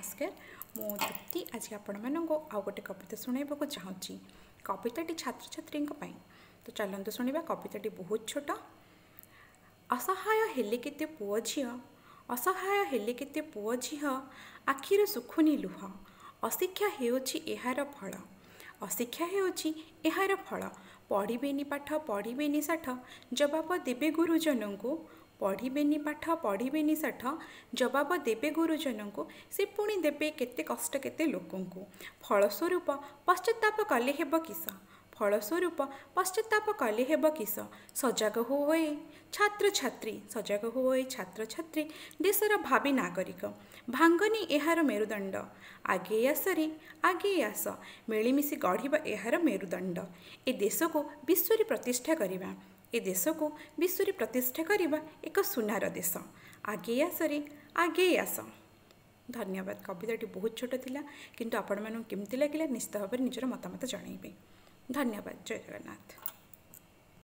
ଭାସ୍କର ମୁଁ ଯୁକ୍ତି ଆଜି ଆପଣମାନଙ୍କୁ ଆଉ ଗୋଟେ କବିତା ଶୁଣାଇବାକୁ ଚାହୁଁଛି କବିତାଟି ଛାତ୍ରଛାତ୍ରୀଙ୍କ ପାଇଁ ତ ଚାଲନ୍ତୁ ଶୁଣିବା କବିତାଟି ବହୁତ ଛୋଟ ଅସହାୟ ହେଲେ କେତେ ପୁଅ ଝିଅ ଅସହାୟ ହେଲେ କେତେ ପୁଅ ଝିଅ ଆଖିରେ ଶୁଖୁନି ଲୁହ ଅଶିକ୍ଷା ହେଉଛି ଏହାର ଫଳ ଅଶିକ୍ଷା ହେଉଛି ଏହାର ଫଳ ପଢ଼ିବେନି ପାଠ ପଢ଼ିବେନି ସାଠ ଜବାବ ଦେବେ ଗୁରୁଜନଙ୍କୁ पढिबेनी पाठ पढिबे नि साठ जवाब दे गुरजनको से पि देव केते कष्ट केते लोक फलस्वरूप पश्चात्ताप कले ह किस फलस्वरूप पश्चात्ताप कले ह किस सजग हो छात्र छ सजग हु छात्र देश र भावी नागरिक भांगनी भाङनी मेरुदण्ड आगे आसरी आगे आस मिमिसि गढि यहाँ मेर्दण्ड ए देशको प्रतिष्ठा प्रतिष्ठाको ଏ ଦେଶକୁ ବିଶ୍ୱରେ ପ୍ରତିଷ୍ଠା କରିବା ଏକ ସୁନାର ଦେଶ ଆଗେଇ ଆସରେ ଆଗେଇ ଆସ ଧନ୍ୟବାଦ କବିତାଟି ବହୁତ ଛୋଟ ଥିଲା କିନ୍ତୁ ଆପଣମାନଙ୍କୁ କେମିତି ଲାଗିଲା ନିଶ୍ଚିତ ଭାବରେ ନିଜର ମତାମତ ଜଣାଇବେ ଧନ୍ୟବାଦ ଜୟ ଜଗନ୍ନାଥ